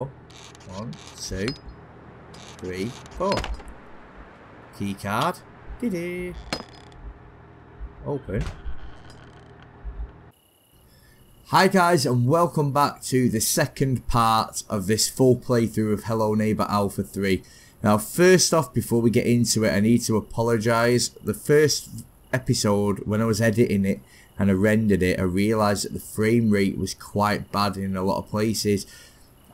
One, two, three, four. Key card. Diddy. Open. Hi guys and welcome back to the second part of this full playthrough of Hello Neighbor Alpha 3. Now first off before we get into it I need to apologise. The first episode when I was editing it and I rendered it I realised that the frame rate was quite bad in a lot of places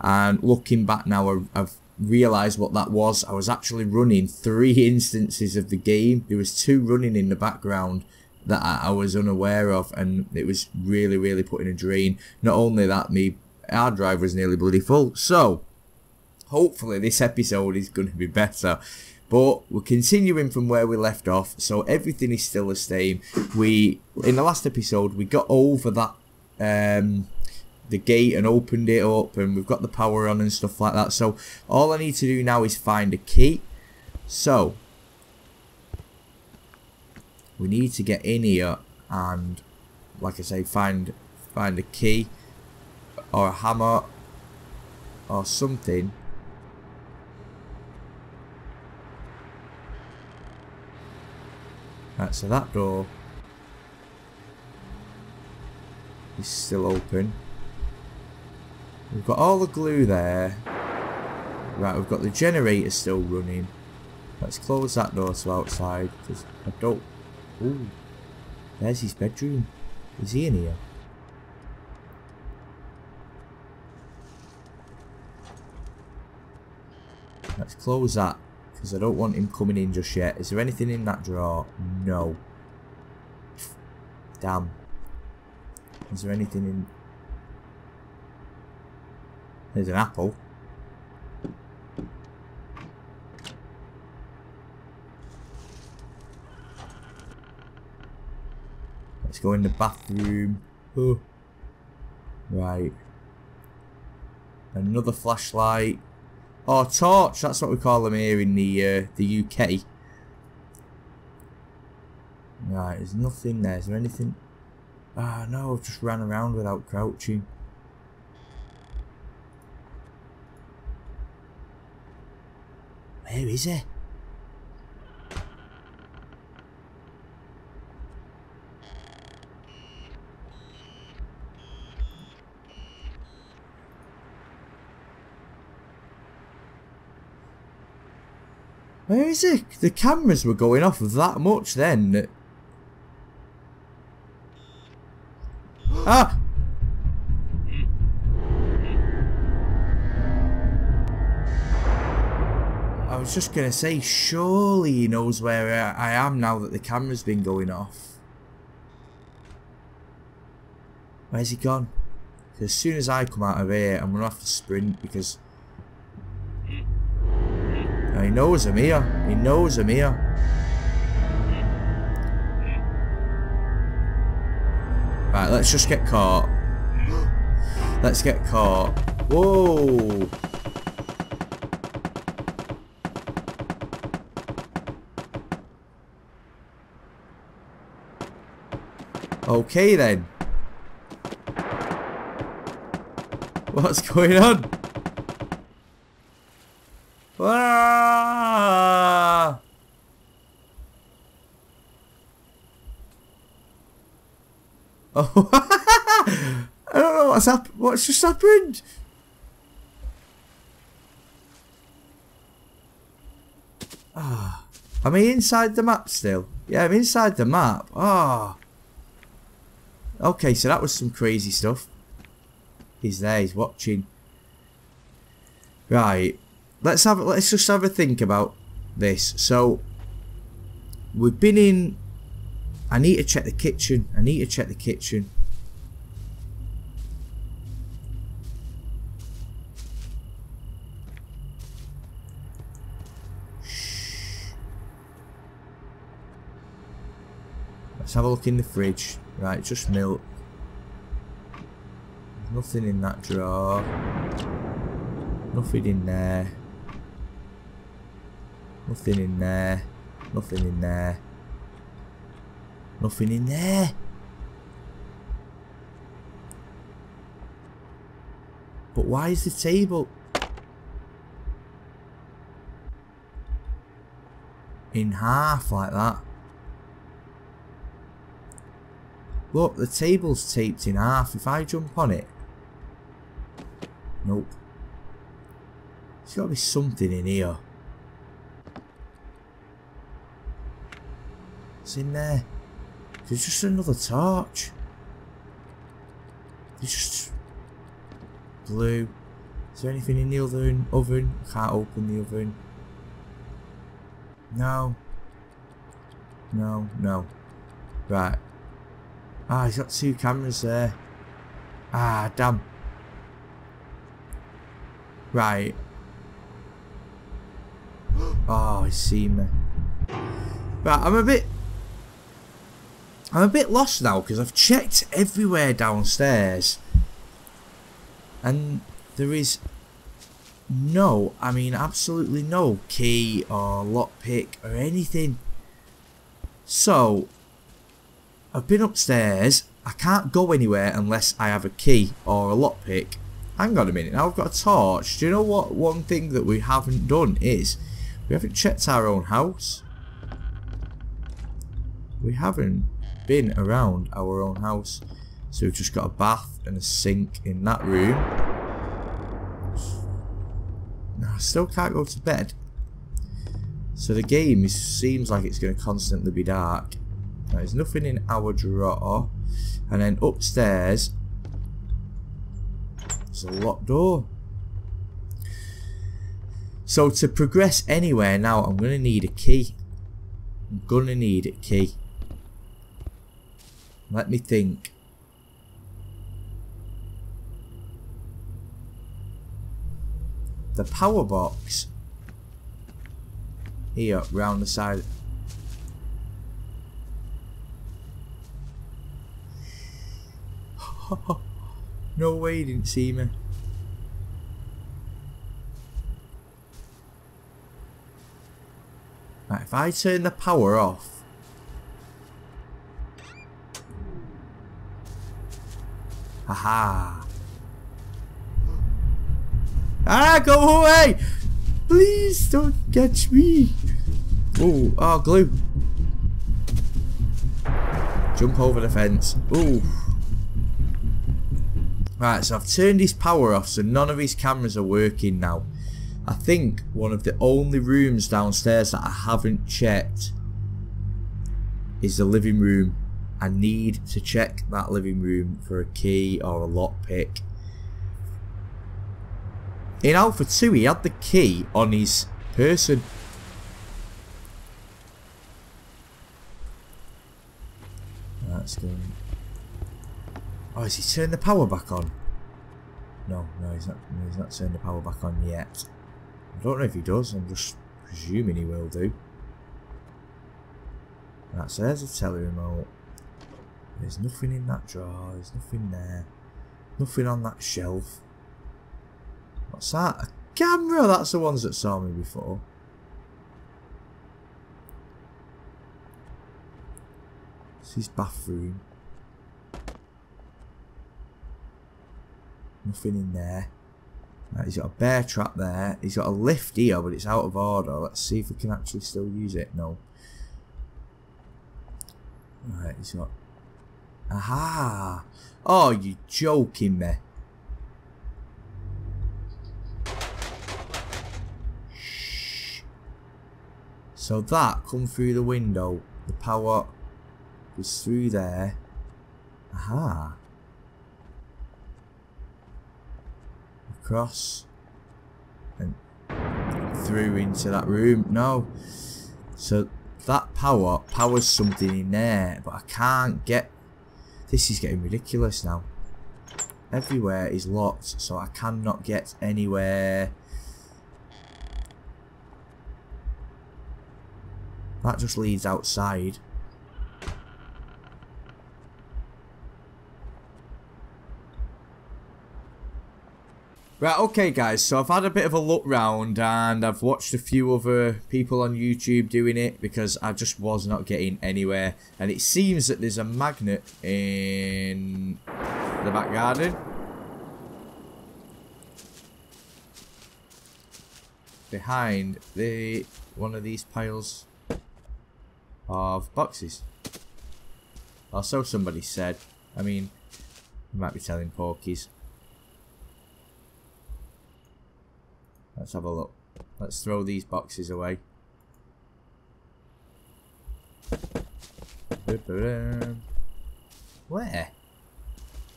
and looking back now I've realised what that was. I was actually running three instances of the game. There was two running in the background that I, was unaware of and it was really really putting a drain. Not only that, me hard drive was nearly bloody full. So hopefully this episode is going to be better. But we're continuing from where we left off, so everything is still the same. We in the last episode we got over that um, the gate and opened it up and we've got the power on and stuff like that. So all I need to do now is find a key. So we need to get in here and like I say find find a key or a hammer or something Right, so that door is still open. We've got all the glue there. Right, we've got the generator still running. Let's close that door to outside. Because I don't... Ooh. There's his bedroom. Is he in here? Let's close that. Because I don't want him coming in just yet. Is there anything in that drawer? No. Damn. Is there anything in... There's an apple. Let's go in the bathroom. Oh. Right. Another flashlight. Oh, torch. That's what we call them here in the uh, the UK. Right, there's nothing there. Is there anything? Ah, no, I've just ran around without crouching. Where is he? Where is it? The cameras were going off that much then. Ah! Was just going to say, surely he knows where I am now that the camera's been going off. Where's he gone? As soon as I come out of here, I'm going to have to sprint because... Now he knows I'm here. He knows I'm here. Right, let's just get caught. let's get caught. Whoa! Okay then. What's going on? Ah! Oh, I don't know what's happened. What's just happened? Ah, am I inside the map still? Yeah, I'm inside the map. Ah. Oh. Okay, so that was some crazy stuff. He's there, he's watching. Right. Let's have let's just have a think about this. So we've been in I need to check the kitchen. I need to check the kitchen. have a look in the fridge. Right, just milk. Nothing in that drawer. Nothing in there. Nothing in there. Nothing in there. Nothing in there. But why is the table in half like that? Look, the table's taped in half. If I jump on it... Nope. There's got to be something in here. It's in there. There's just another torch. There's just... Blue. Is there anything in the oven? Oven? Can't open the oven. No. No, no. Right. Ah, he's got two cameras there. Ah, damn. Right. Oh, he's seen me. Right, I'm a bit... I'm a bit lost now because I've checked everywhere downstairs. And there is no, I mean absolutely no key or lockpick or anything. So, I've been upstairs. I can't go anywhere unless I have a key or a lockpick. Hang on a minute, now I've got a torch. Do you know what one thing that we haven't done is? We haven't checked our own house. We haven't been around our own house. So we've just got a bath and a sink in that room. Now, I still can't go to bed. So the game seems like it's going to constantly be dark. There's nothing in our drawer. And then upstairs, there's a locked door. So to progress anywhere now, I'm going to need a key. I'm going to need a key. Let me think. The power box here round the side no way he didn't see me. Right, if I turn the power off Haha. Ah, go away! Please don't catch me. Oh, oh, glue. Jump over the fence. Ooh. Right, so I've turned his power off so none of his cameras are working now. I think one of the only rooms downstairs that I haven't checked is the living room I need to check that living room for a key or a lockpick. In Alpha 2 he had the key on his person. That's going. Oh, has he turned the power back on? No, no, he's not. No, he's not turned the power back on yet. I don't know if he does. I'm just presuming he will do. That's there's a tele remote. There's nothing in that drawer, there's nothing there. Nothing on that shelf. What's that? A camera! That's the ones that saw me before. It's his bathroom. Nothing in there. Right, he's got a bear trap there. He's got a lift here, but it's out of order. Let's see if we can actually still use it. No. Right, he's got Aha! Oh, you joking me. Shh. So that come through the window. The power was through there. Aha. Across. And through into that room. No. So that power powers something in there. But I can't get this is getting ridiculous now. Everywhere is locked, so I cannot get anywhere. That just leads outside. Right, okay guys, so I've had a bit of a look round and I've watched a few other people on YouTube doing it because I just was not getting anywhere. And it seems that there's a magnet in the back garden. Behind the one of these piles. of boxes. Or so somebody said. I mean, you might be telling porkies. Let's have a look. Let's throw these boxes away. Where?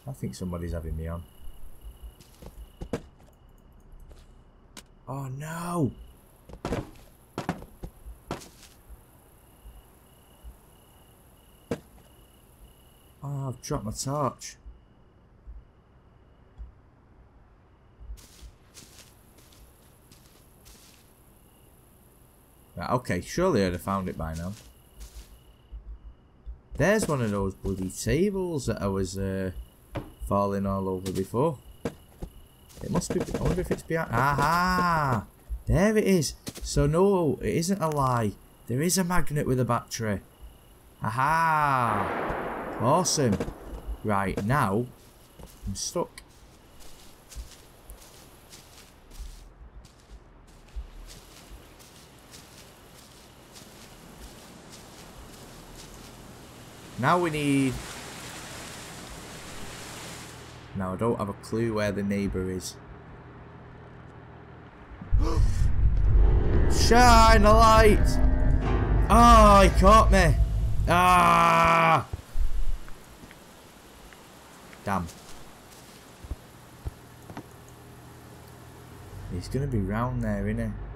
I think somebody's having me on. Oh no! Oh, I've dropped my torch. Right, okay, surely I'd have found it by now. There's one of those bloody tables that I was uh, falling all over before. It must be, I wonder if it's behind, aha! There it is. So no, it isn't a lie. There is a magnet with a battery. Aha! Awesome. Right, now, I'm stuck. Now we need... Now I don't have a clue where the neighbour is. Shine a light! Oh, he caught me! Ah! Damn. He's gonna be round there, isn't he?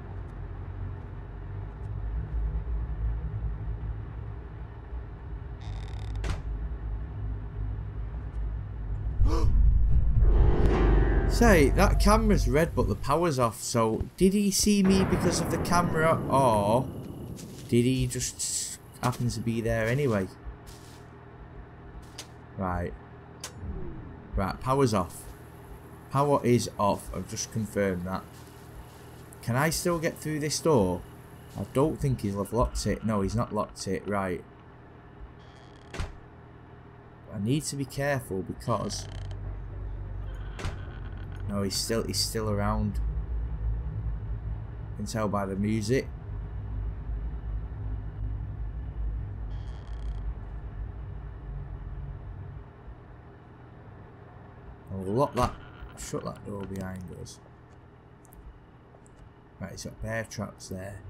Say, that camera's red but the power's off, so did he see me because of the camera or did he just happen to be there anyway? Right. Right, power's off. Power is off, I've just confirmed that. Can I still get through this door? I don't think he'll have locked it. No, he's not locked it. Right. I need to be careful because no, he's still he's still around. You can tell by the music. I'll lock that, shut that door behind us. Right, he's got bear traps there.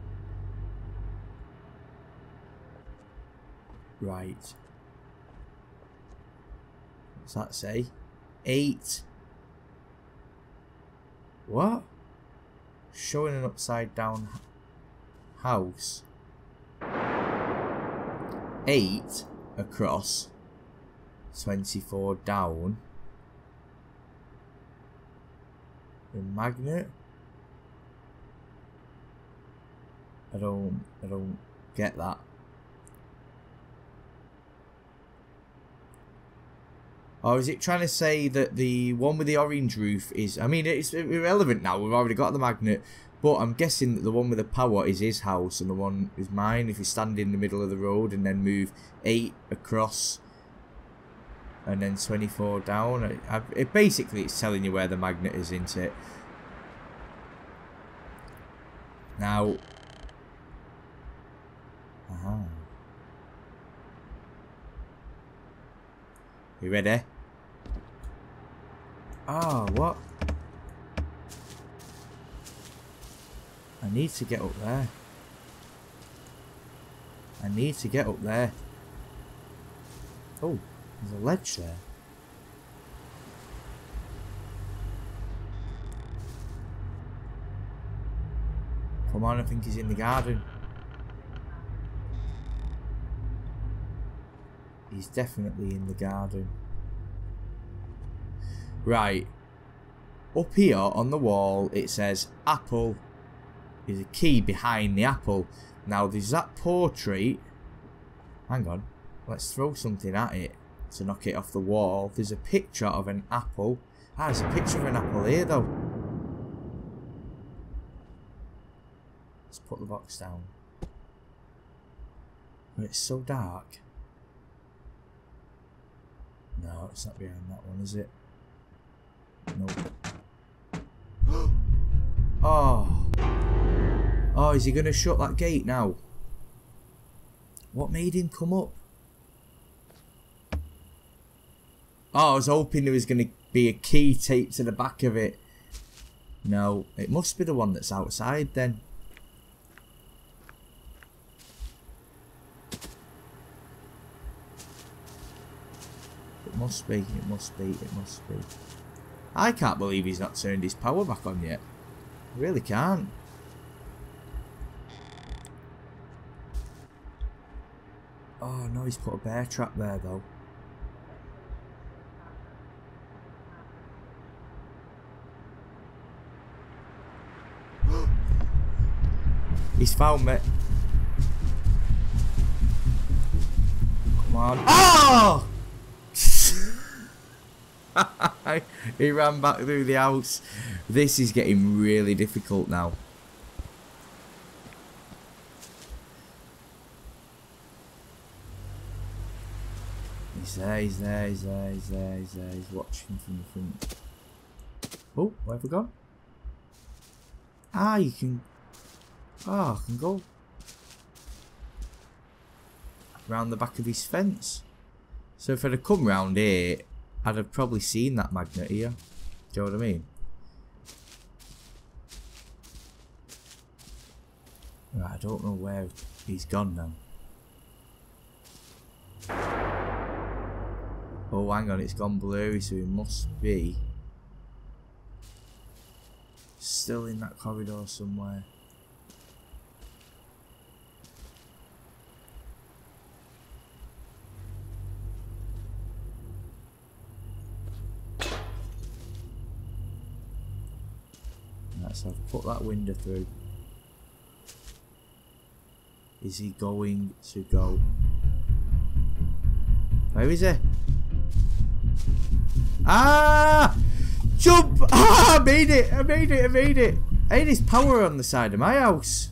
Right. What's that say? Eight what? Showing an upside down house. Eight across. 24 down. A magnet? I don't, I don't get that. Or is it trying to say that the one with the orange roof is... I mean, it's irrelevant now. We've already got the magnet. But I'm guessing that the one with the power is his house and the one is mine. If you stand in the middle of the road and then move 8 across and then 24 down. It, it basically, it's telling you where the magnet is, isn't it? Now... Aha. You ready? Ah, what? I need to get up there. I need to get up there. Oh, there's a ledge there. Come on, I think he's in the garden. He's definitely in the garden. Right. Up here on the wall it says apple is a key behind the apple. Now there's that portrait. Hang on. Let's throw something at it to knock it off the wall. There's a picture of an apple. Ah, there's a picture of an apple here though. Let's put the box down. But it's so dark. No, it's not behind that one, is it? Nope. oh. Oh, is he going to shut that gate now? What made him come up? Oh, I was hoping there was going to be a key taped to the back of it. No, it must be the one that's outside then. It must be, it must be, it must be. I can't believe he's not turned his power back on yet. I really can't. Oh no, he's put a bear trap there though. he's found me. Come on. Oh! he ran back through the house. This is getting really difficult now. He's there, he's there, he's there, he's there, he's there, he's watching from the front. Oh, where have we gone? Ah, you can... Ah, I can go... Round the back of his fence. So if I'd have come round here, I'd have probably seen that magnet here. Do you know what I mean? Right, I don't know where he's gone now. Oh, hang on, it's gone blurry, so he must be still in that corridor somewhere. Put that window through. Is he going to go? Where is he? Ah! Jump! Ah! I made it! I made it! I made it! Had his power on the side of my house.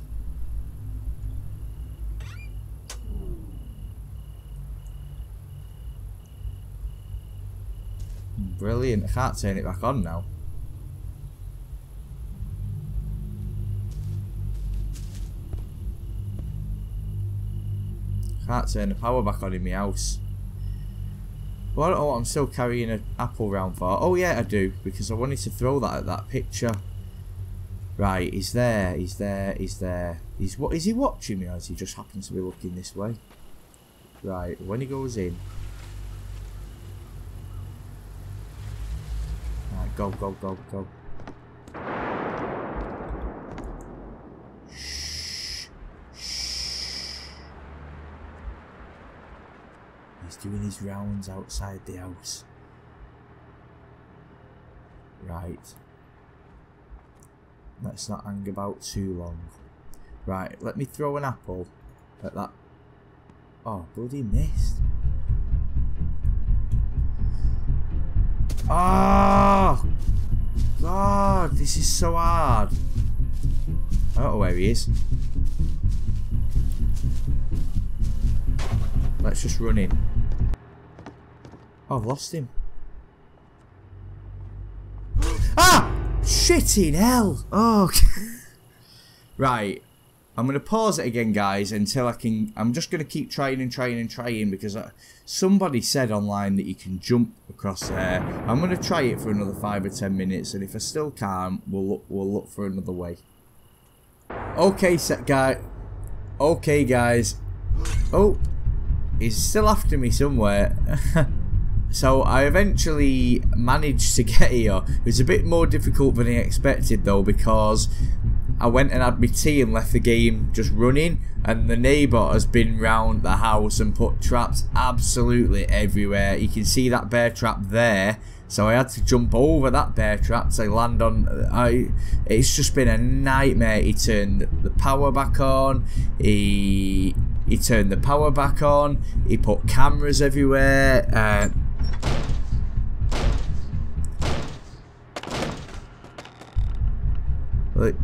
Brilliant. I can't turn it back on now. Can't turn the power back on in my house. Well, I don't know what I'm still carrying an apple round for. Oh yeah, I do, because I wanted to throw that at that picture. Right, he's there, he's there, he's there. He's what is he watching me or is he just happens to be looking this way? Right, when he goes in. Right, go, go, go, go. Doing his rounds outside the house. Right. Let's not hang about too long. Right, let me throw an apple at that. Oh, bloody missed. Oh! Ah! God, this is so hard. I don't know where he is. Let's just run in. I've lost him. ah! Shitting hell! Oh, right. I'm going to pause it again, guys, until I can... I'm just going to keep trying and trying and trying because I, somebody said online that you can jump across there. I'm going to try it for another 5 or 10 minutes, and if I still can't, we'll look, we'll look for another way. Okay, set guy. Okay, guys. Oh, he's still after me somewhere. So I eventually managed to get here. It was a bit more difficult than I expected though because I went and had my tea and left the game just running and the neighbour has been round the house and put traps absolutely everywhere. You can see that bear trap there. So I had to jump over that bear trap to land on. I. It's just been a nightmare. He turned the power back on. He he turned the power back on. He put cameras everywhere. Uh,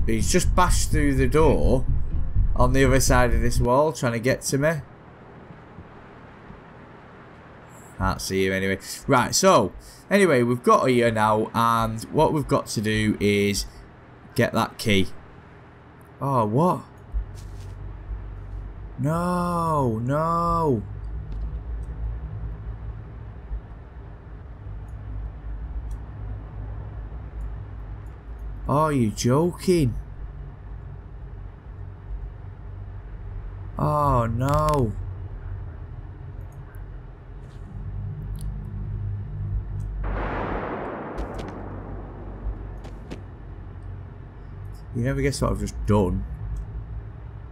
he's just bashed through the door on the other side of this wall trying to get to me. Can't see him anyway. Right, so, anyway, we've got here now, and what we've got to do is get that key. Oh, what? No, no. Oh, you joking? Oh, no. You never guess what I've just done.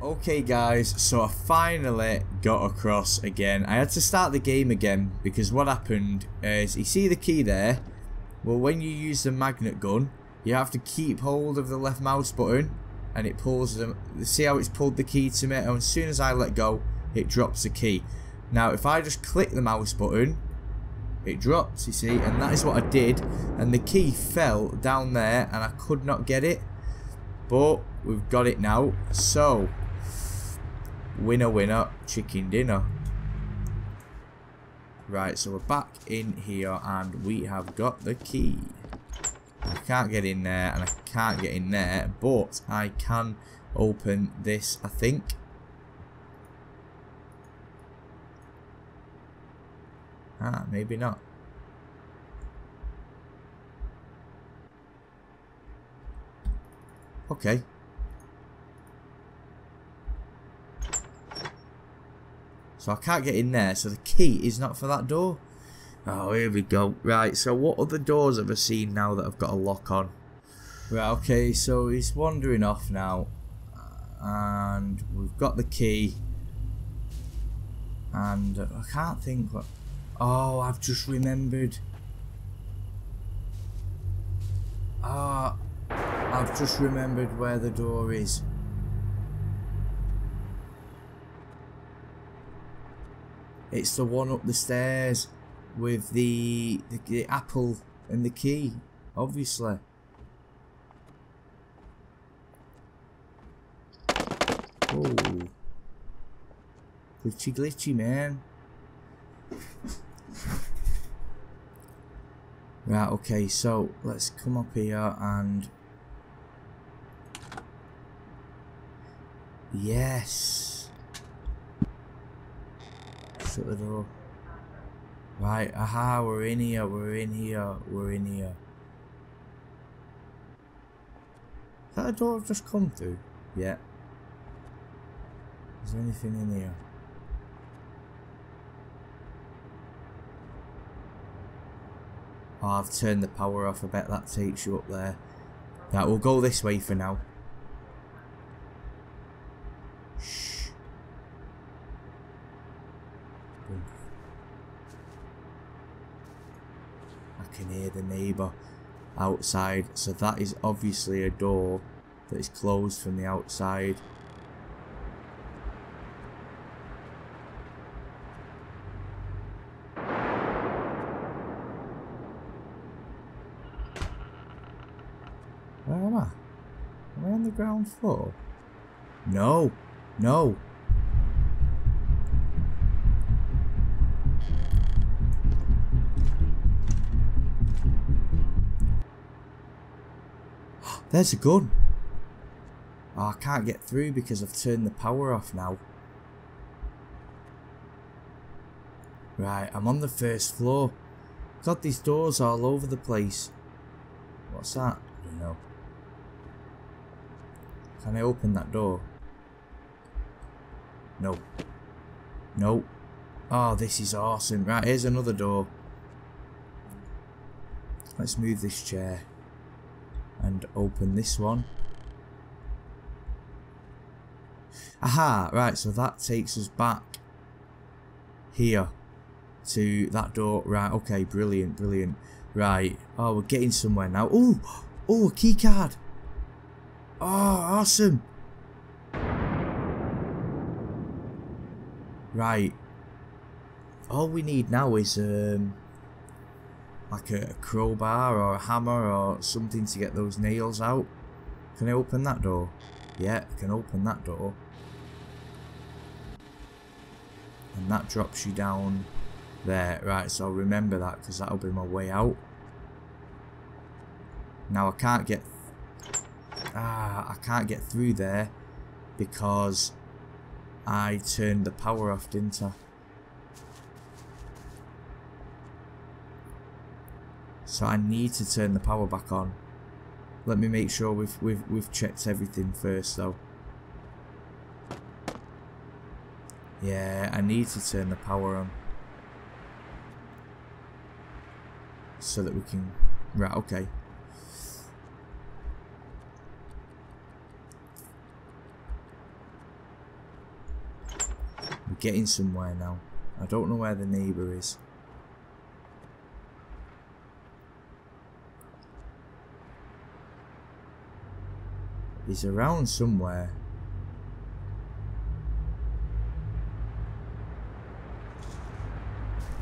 Okay guys, so I finally got across again. I had to start the game again because what happened is, you see the key there? Well when you use the magnet gun, you have to keep hold of the left mouse button and it pulls them. See how it's pulled the key to me? And as soon as I let go, it drops the key. Now if I just click the mouse button, it drops, you see, and that is what I did. And the key fell down there and I could not get it. But we've got it now. So, winner winner chicken dinner right so we're back in here and we have got the key I can't get in there and I can't get in there but I can open this I think ah maybe not okay So I can't get in there. So the key is not for that door. Oh, here we go. Right, so what other doors have I seen now that I've got a lock on? Right, okay, so he's wandering off now. And we've got the key. And I can't think what... Oh, I've just remembered. Ah, I've just remembered where the door is. It's the one up the stairs with the, the, the apple and the key, obviously. Oh. Glitchy glitchy, man. Right, okay, so let's come up here and... Yes shut the door. Right, aha, we're in here, we're in here, we're in here. Is that a door I've just come through? Yeah. Is there anything in here? Oh, I've turned the power off. I bet that takes you up there. Right, we'll go this way for now. can hear the neighbour outside. So that is obviously a door that is closed from the outside. Where am I? Am I on the ground floor? No, no, There's a gun. Oh, I can't get through because I've turned the power off now. Right, I'm on the first floor. Got these doors all over the place. What's that? I don't know. Can I open that door? No. No. Oh, this is awesome. Right, here's another door. Let's move this chair and open this one. Aha, right, so that takes us back here to that door. Right, okay, brilliant, brilliant. Right, oh, we're getting somewhere now. Oh, oh, a key card. Oh, awesome. Right. All we need now is um, like a, a crowbar or a hammer or something to get those nails out. Can I open that door? Yeah, I can open that door. And that drops you down there. Right, so I'll remember that because that'll be my way out. Now I can't get... Ah, I can't get through there because I turned the power off, didn't I? So I need to turn the power back on. Let me make sure we've we've we've checked everything first though. Yeah, I need to turn the power on. So that we can right, okay. We're getting somewhere now. I don't know where the neighbour is. He's around somewhere.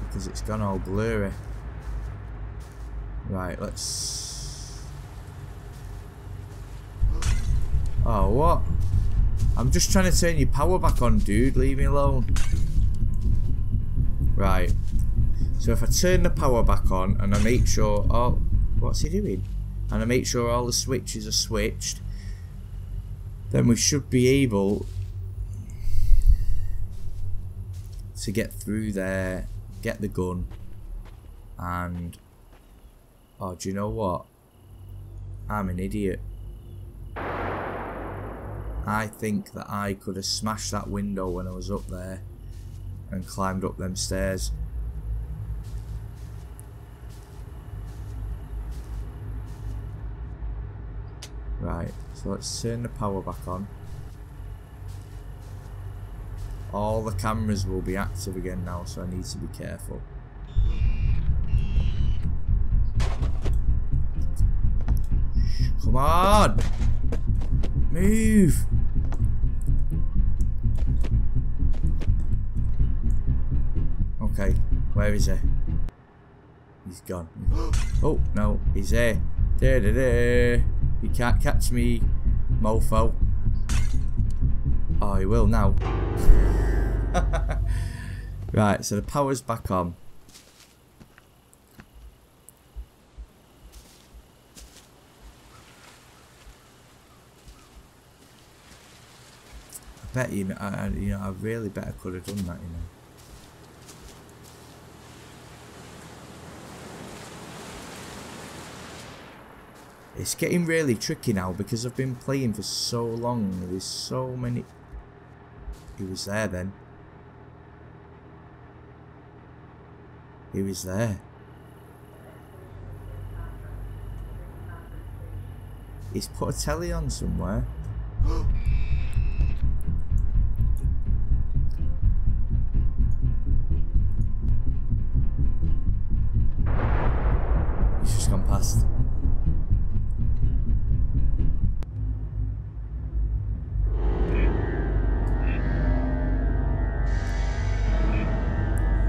Because it's gone all blurry. Right, let's... Oh, what? I'm just trying to turn your power back on, dude. Leave me alone. Right. So if I turn the power back on and I make sure... Oh, what's he doing? And I make sure all the switches are switched then we should be able to get through there, get the gun, and oh, do you know what? I'm an idiot. I think that I could have smashed that window when I was up there and climbed up them stairs. Right, so let's turn the power back on. All the cameras will be active again now, so I need to be careful. Come on! Move! Okay, where is he? He's gone. Oh, no, he's there. Da da da. You can't catch me, mofo. Oh, he will now. right, so the power's back on. I bet you, I, you know, I really bet I could have done that, you know. It's getting really tricky now because I've been playing for so long. There's so many... He was there then. He was there. He's put a telly on somewhere.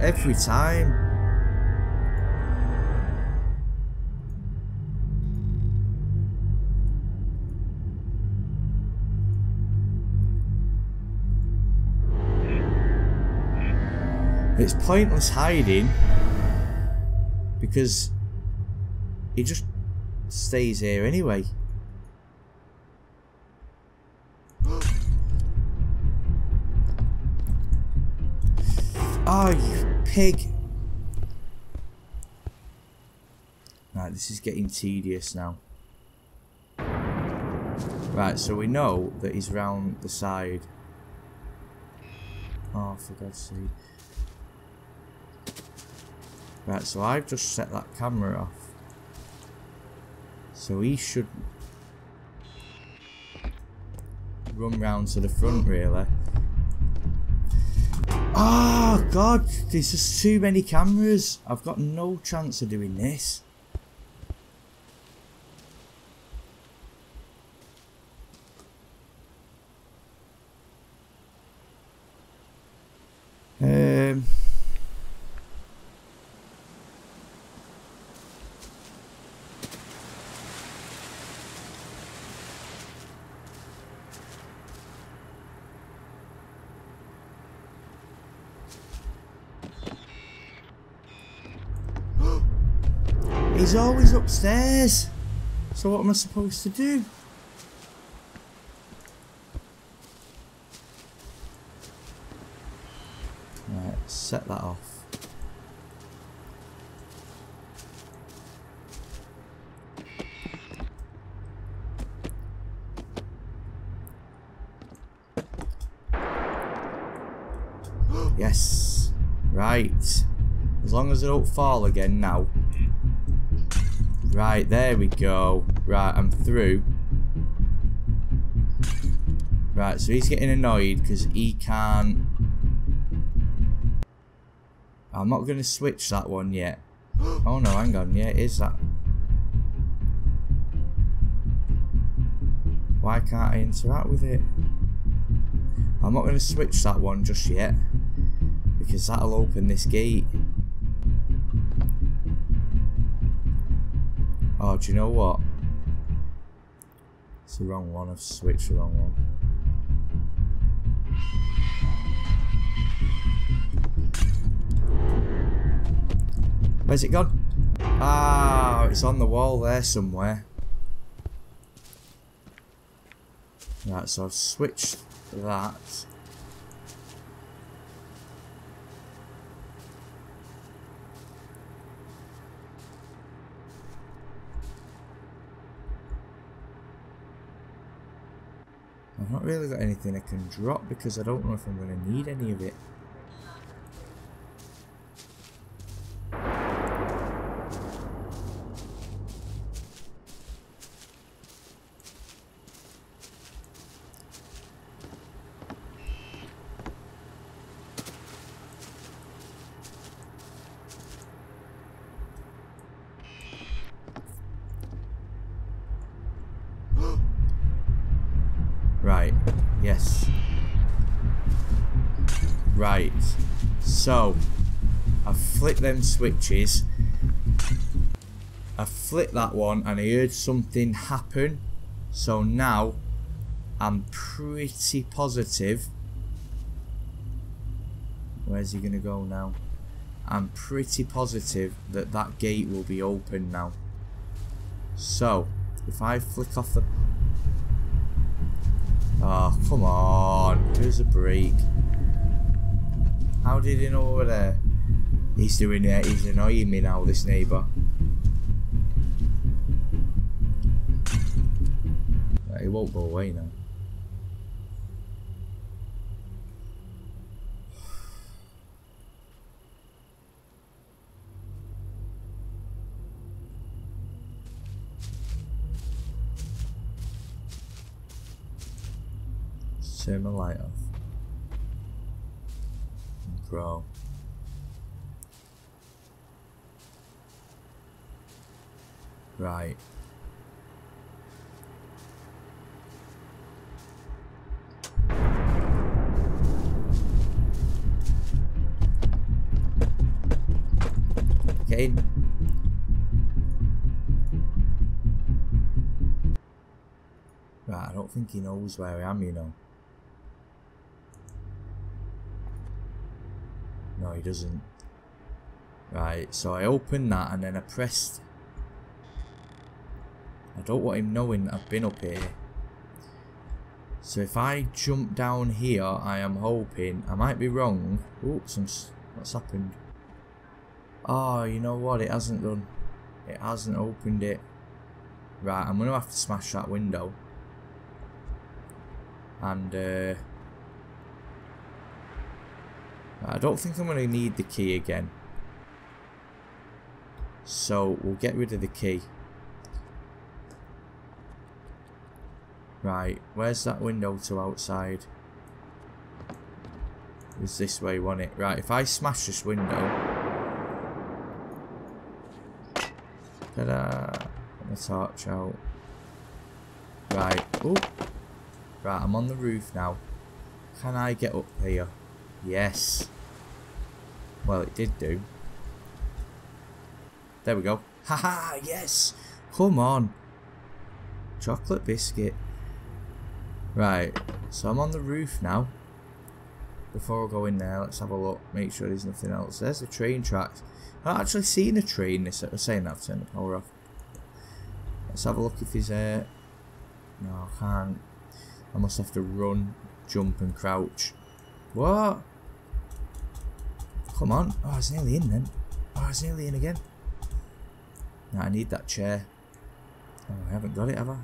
Every time. It's pointless hiding because he just stays here anyway. Oh, you pig. Right, this is getting tedious now. Right, so we know that he's round the side. Oh, for God's sake. Right, so I've just set that camera off. So he should run round to the front, really. Oh god, there's just too many cameras. I've got no chance of doing this. He's always upstairs. So what am I supposed to do? Right, set that off. yes. Right. As long as I don't fall again now. Right, there we go. Right, I'm through. Right, so he's getting annoyed because he can't... I'm not going to switch that one yet. Oh no, hang on. Yeah, it is that. Why can't I interact with it? I'm not going to switch that one just yet. Because that'll open this gate. Oh, do you know what? It's the wrong one. I've switched the wrong one. Where's it gone? Ah, it's on the wall there somewhere. Right, so I've switched that. I've not really got anything I can drop because I don't know if I'm going to need any of it. Right. Yes. Right. So, I flipped them switches. I flipped that one and I heard something happen. So now, I'm pretty positive. Where's he going to go now? I'm pretty positive that that gate will be open now. So, if I flick off the Oh, come on. Here's a break. How did he know over there? He's doing it. He's annoying me now, this neighbour. He won't go away now. Turn the light off. Grow. Right. Okay. Right, I don't think he knows where I am, you know. No, he doesn't. Right, so I opened that and then I pressed... I don't want him knowing I've been up here. So if I jump down here, I am hoping... I might be wrong. Oops, what's happened? Oh, you know what? It hasn't done. It hasn't opened it. Right, I'm going to have to smash that window. And, uh... I don't think I'm going to need the key again. So we'll get rid of the key. Right, where's that window to outside? It's this way, won't it? Right, if I smash this window... Ta-da! Get torch out. Right, oh! Right, I'm on the roof now. Can I get up here? Yes. Well, it did do. There we go. Haha, yes! Come on. Chocolate biscuit. Right, so I'm on the roof now. Before I go in there, let's have a look. Make sure there's nothing else. There's the train tracks. I've actually seen a train this I'm saying that I've turned the power off. Let's have a look if he's there. No, I can't. I must have to run, jump and crouch. What? Come on. Oh, it's nearly in then. Oh, it's nearly in again. No, I need that chair. Oh, I haven't got it, have I?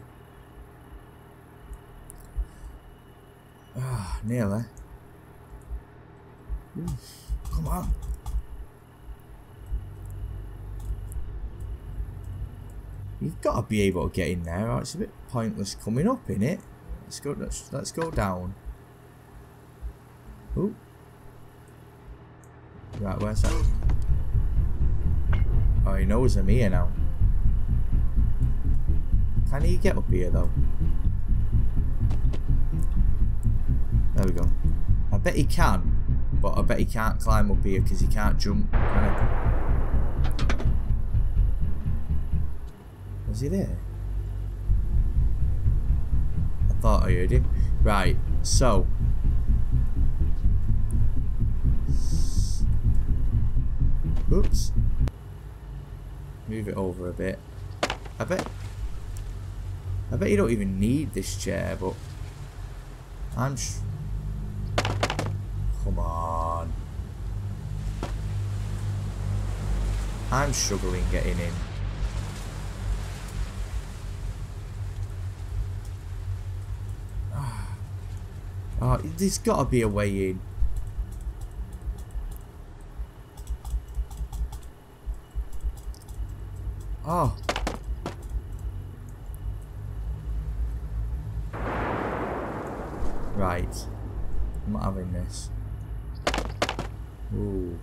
Ah, oh, nearly. Oof, come on. You've got to be able to get in there. It's a bit pointless coming up in it. Let's go. Let's let's go down. Ooh. Right, where's that? Oh, he knows I'm here now. Can he get up here though? There we go. I bet he can, but I bet he can't climb up here because he can't jump. Was he there? I thought I heard him. Right, so. Oops. Move it over a bit. I bet. I bet you don't even need this chair, but I'm. Come on. I'm struggling getting in. Oh, there's got to be a way in. Oh. Right. I'm not having this. Ooh.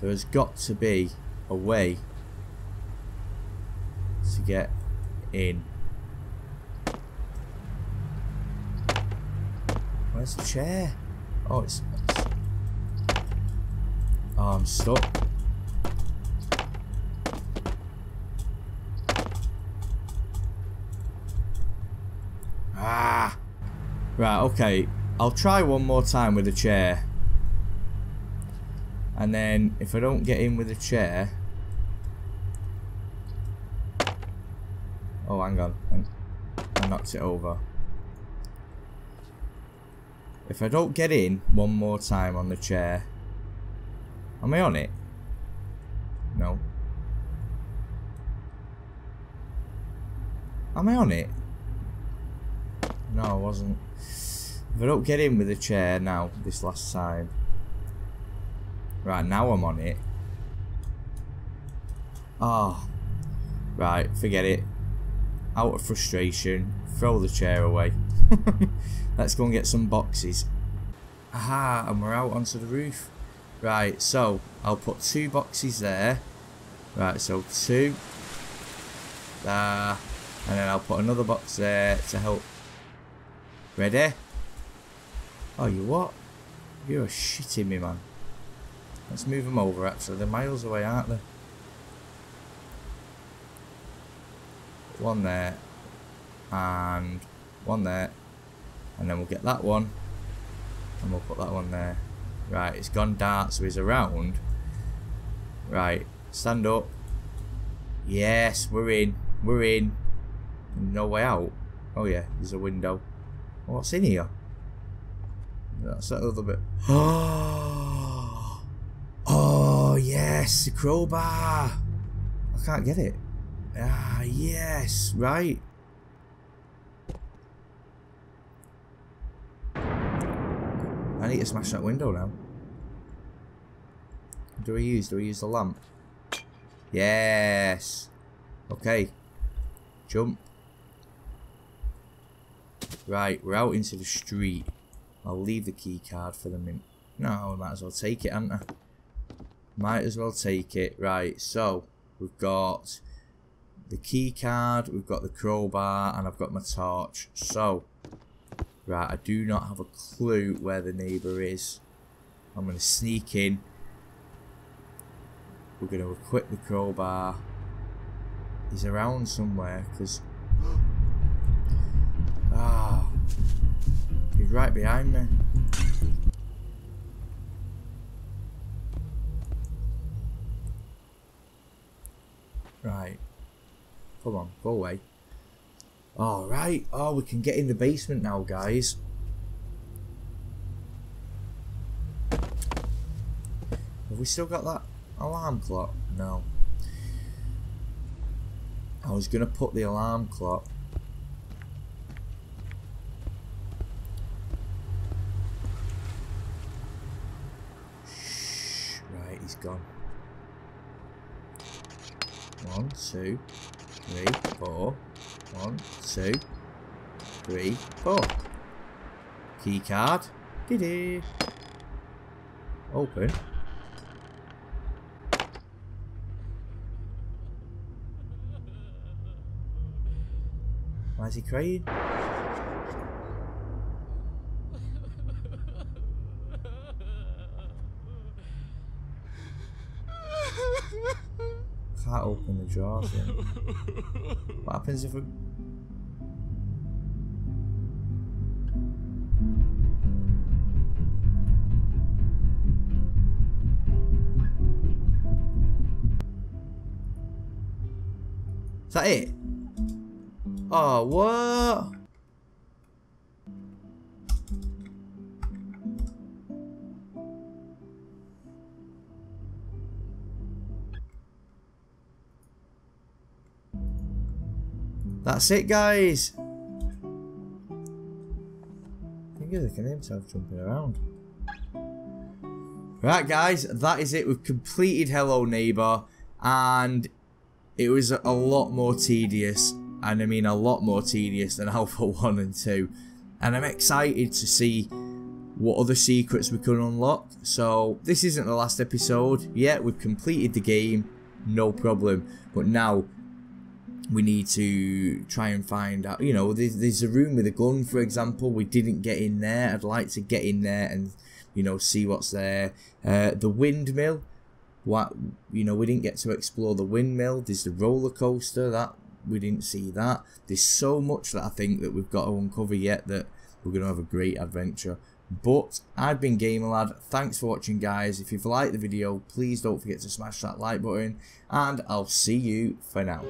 There's got to be a way to get in. Where's the chair? Oh, it's... Oh, I'm stuck. Ah! Right, okay. I'll try one more time with the chair. And then, if I don't get in with the chair... Oh, hang on. I knocked it over. If I don't get in one more time on the chair, am I on it? No. Am I on it? No, I wasn't. If I don't get in with the chair now, this last time. Right, now I'm on it. Ah. Oh. Right, forget it. Out of frustration, throw the chair away. Let's go and get some boxes. Aha, and we're out onto the roof. Right, so I'll put two boxes there. Right, so two. There. And then I'll put another box there to help. Ready? Oh, you what? You're shitting me, man. Let's move them over, actually. They're miles away, aren't they? One there. And one there and then we'll get that one and we'll put that one there right it's gone dark so he's around right stand up yes we're in we're in no way out oh yeah there's a window what's in here that's that other bit oh oh yes the crowbar I can't get it ah yes right I need to smash that window now. Do I use? Do I use the lamp? Yes. Okay. Jump. Right, we're out into the street. I'll leave the key card for the minute. No, I might as well take it, haven't I? Might as well take it. Right, so we've got the key card, we've got the crowbar, and I've got my torch. So Right, I do not have a clue where the neighbour is. I'm going to sneak in. We're going to equip the crowbar. He's around somewhere, because... Ah. He's right behind me. Right. Come on, go away. Alright. Oh, we can get in the basement now, guys. Have we still got that alarm clock? No. I was going to put the alarm clock Shh, right, he's gone. One, two, three, four. One, two, three, four. Key card. Did it? Open. Why is he crying? Can't open the. What happens if we... Is that it? Oh, what? That's it, guys. Think he's looking at himself jumping around. Right, guys, that is it. We've completed Hello Neighbor, and it was a lot more tedious, and I mean a lot more tedious than Alpha 1 and 2. And I'm excited to see what other secrets we can unlock. So, this isn't the last episode. yet. we've completed the game, no problem. But now, we need to try and find out you know there's, there's a room with a gun for example. We didn't get in there. I'd like to get in there and you know see what's there. Uh, the windmill. What you know we didn't get to explore the windmill. There's the roller coaster. That we didn't see that. There's so much that i think that we've got to uncover yet that we're going to have a great adventure but I've been Gamerlad. Thanks for watching, guys. If you've liked the video, please don't forget to smash that like button. And I'll see you for now.